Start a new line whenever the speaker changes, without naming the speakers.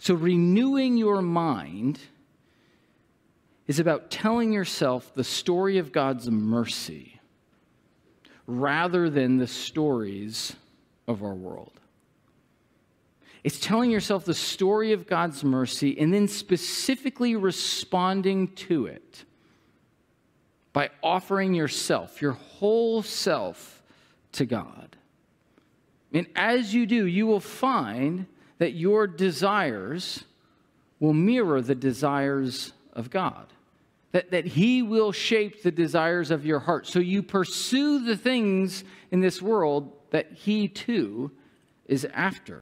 So, renewing your mind is about telling yourself the story of God's mercy rather than the stories of our world. It's telling yourself the story of God's mercy and then specifically responding to it by offering yourself, your whole self, to God. And as you do, you will find that your desires will mirror the desires of God that, that He will shape the desires of your heart. So you pursue the things in this world that He too is after.